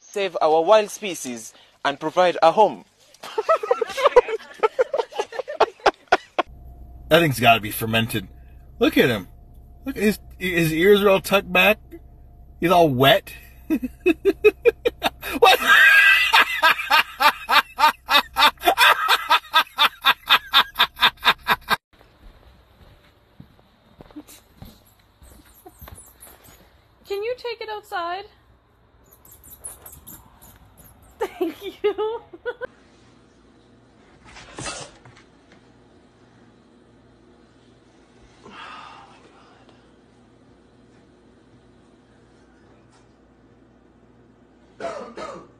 save our wild species, and provide a home. That thing's got to be fermented. Look at him. Look, his his ears are all tucked back. He's all wet. what? Can you take it outside? Thank you. oh my.